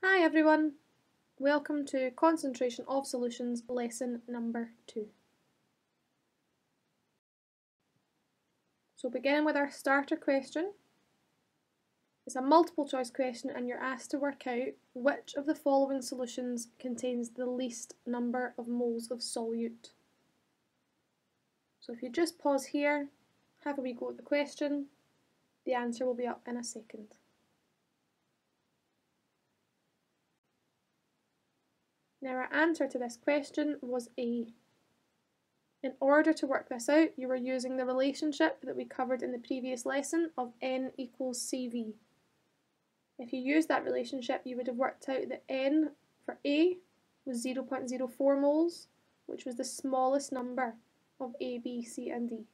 Hi everyone, welcome to Concentration of Solutions lesson number 2. So beginning with our starter question, it's a multiple choice question and you're asked to work out which of the following solutions contains the least number of moles of solute. So if you just pause here, have a wee go at the question, the answer will be up in a second. Now our answer to this question was A. In order to work this out, you were using the relationship that we covered in the previous lesson of N equals CV. If you used that relationship, you would have worked out that N for A was 0.04 moles, which was the smallest number of A, B, C and D.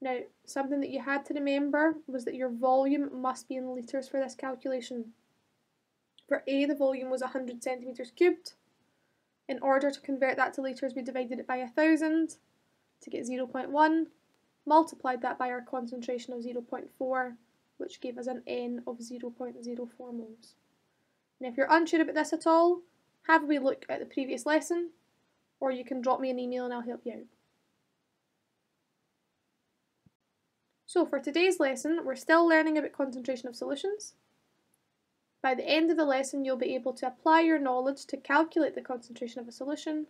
Now, something that you had to remember was that your volume must be in litres for this calculation. For A, the volume was 100 centimetres cubed. In order to convert that to litres, we divided it by 1000 to get 0.1, multiplied that by our concentration of 0.4, which gave us an N of 0.04 moles. And if you're unsure about this at all, have a wee look at the previous lesson, or you can drop me an email and I'll help you out. So for today's lesson, we're still learning about concentration of solutions, by the end of the lesson, you'll be able to apply your knowledge to calculate the concentration of a solution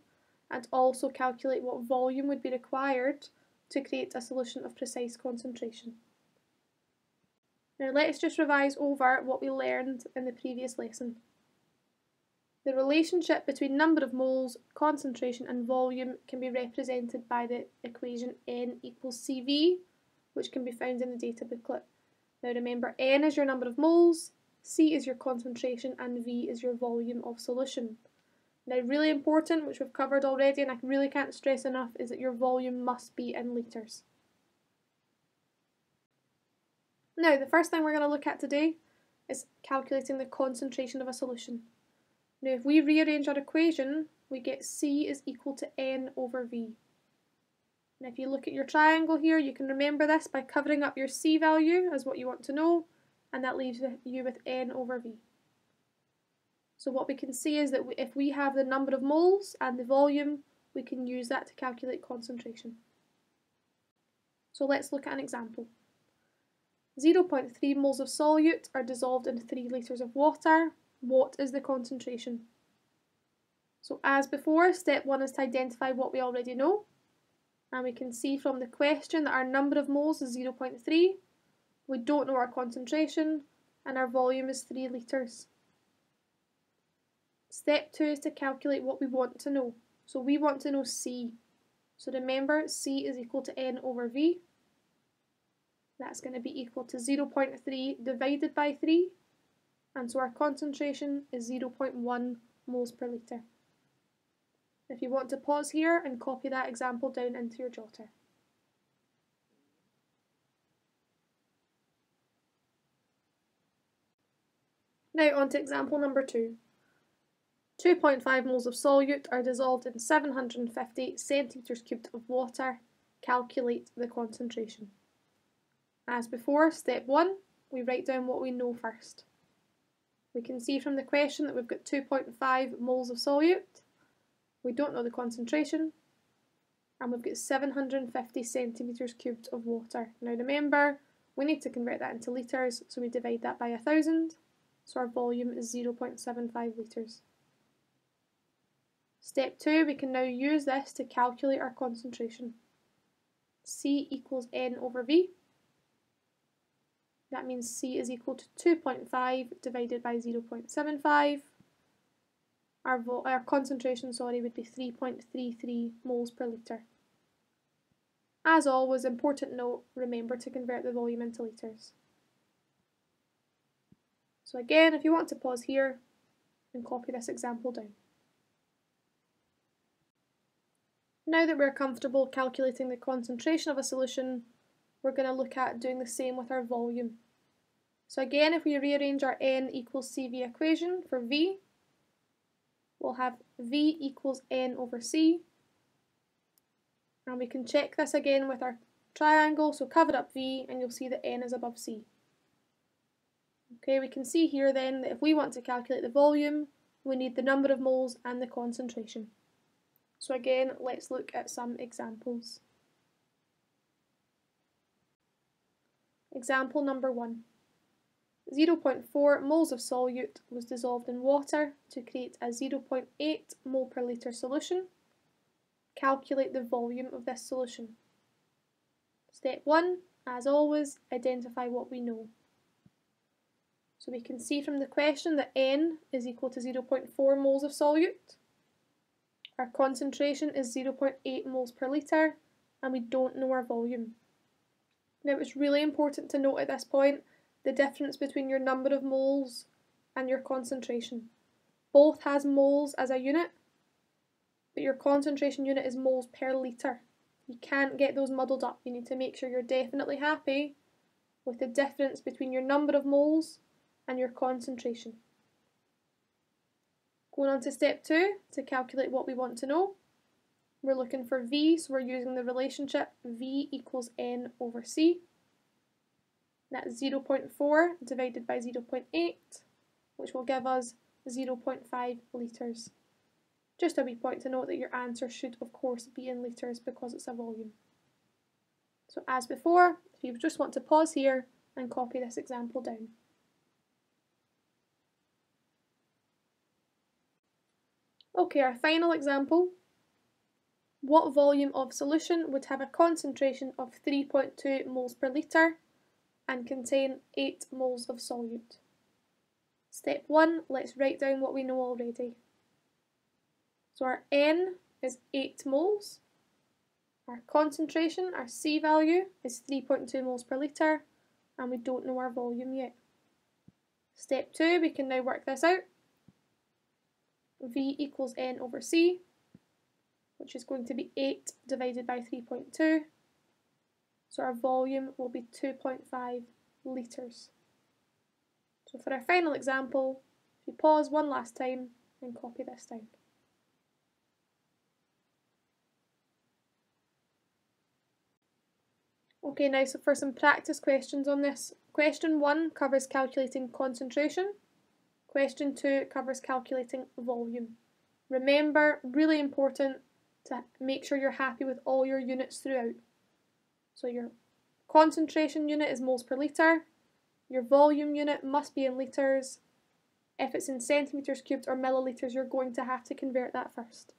and also calculate what volume would be required to create a solution of precise concentration. Now let's just revise over what we learned in the previous lesson. The relationship between number of moles, concentration and volume can be represented by the equation N equals CV, which can be found in the data booklet. Now remember, N is your number of moles, C is your concentration and V is your volume of solution. Now really important, which we've covered already and I really can't stress enough, is that your volume must be in litres. Now the first thing we're going to look at today is calculating the concentration of a solution. Now if we rearrange our equation, we get C is equal to N over V. And if you look at your triangle here, you can remember this by covering up your C value as what you want to know, and that leaves you with n over v. So what we can see is that if we have the number of moles and the volume, we can use that to calculate concentration. So let's look at an example. 0.3 moles of solute are dissolved in 3 litres of water. What is the concentration? So as before, step 1 is to identify what we already know. And we can see from the question that our number of moles is 0.3 we don't know our concentration and our volume is 3 litres. Step 2 is to calculate what we want to know. So we want to know C. So remember C is equal to N over V. That's going to be equal to 0.3 divided by 3 and so our concentration is 0.1 moles per litre. If you want to pause here and copy that example down into your jotter. Now on to example number two. 2.5 moles of solute are dissolved in 750 centimetres cubed of water. Calculate the concentration. As before, step one, we write down what we know first. We can see from the question that we've got 2.5 moles of solute. We don't know the concentration. And we've got 750 centimetres cubed of water. Now remember, we need to convert that into litres, so we divide that by a thousand so our volume is 0.75 litres. Step 2, we can now use this to calculate our concentration. C equals N over V. That means C is equal to 2.5 divided by 0.75. Our, our concentration sorry, would be 3.33 moles per litre. As always, important note, remember to convert the volume into litres. So again, if you want to pause here and copy this example down. Now that we're comfortable calculating the concentration of a solution, we're going to look at doing the same with our volume. So again, if we rearrange our N equals CV equation for V, we'll have V equals N over C. And we can check this again with our triangle, so cover up V and you'll see that N is above C. Okay, we can see here then that if we want to calculate the volume, we need the number of moles and the concentration. So again, let's look at some examples. Example number one. 0.4 moles of solute was dissolved in water to create a 0.8 mole per litre solution. Calculate the volume of this solution. Step 1, as always, identify what we know. So we can see from the question that N is equal to 0.4 moles of solute. Our concentration is 0.8 moles per litre and we don't know our volume. Now it's really important to note at this point the difference between your number of moles and your concentration. Both has moles as a unit, but your concentration unit is moles per litre. You can't get those muddled up. You need to make sure you're definitely happy with the difference between your number of moles and your concentration. Going on to step two, to calculate what we want to know. We're looking for V, so we're using the relationship V equals N over C. That's 0.4 divided by 0.8, which will give us 0.5 litres. Just a wee point to note that your answer should of course be in litres because it's a volume. So as before, if you just want to pause here and copy this example down. Okay, our final example. What volume of solution would have a concentration of 3.2 moles per litre and contain 8 moles of solute? Step 1, let's write down what we know already. So our N is 8 moles. Our concentration, our C value, is 3.2 moles per litre and we don't know our volume yet. Step 2, we can now work this out. V equals N over C, which is going to be 8 divided by 3.2. So our volume will be 2.5 litres. So for our final example, if you pause one last time and copy this down. Okay, now so for some practice questions on this. Question 1 covers calculating concentration. Question 2 covers calculating volume. Remember, really important to make sure you're happy with all your units throughout. So your concentration unit is moles per litre, your volume unit must be in litres. If it's in centimetres cubed or millilitres, you're going to have to convert that first.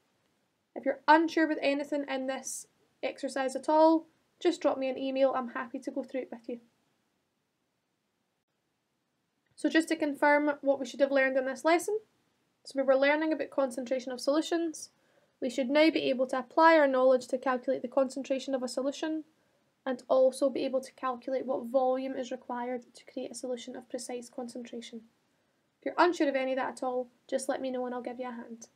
If you're unsure with anything in this exercise at all, just drop me an email, I'm happy to go through it with you. So just to confirm what we should have learned in this lesson, so we were learning about concentration of solutions. We should now be able to apply our knowledge to calculate the concentration of a solution and also be able to calculate what volume is required to create a solution of precise concentration. If you're unsure of any of that at all, just let me know and I'll give you a hand.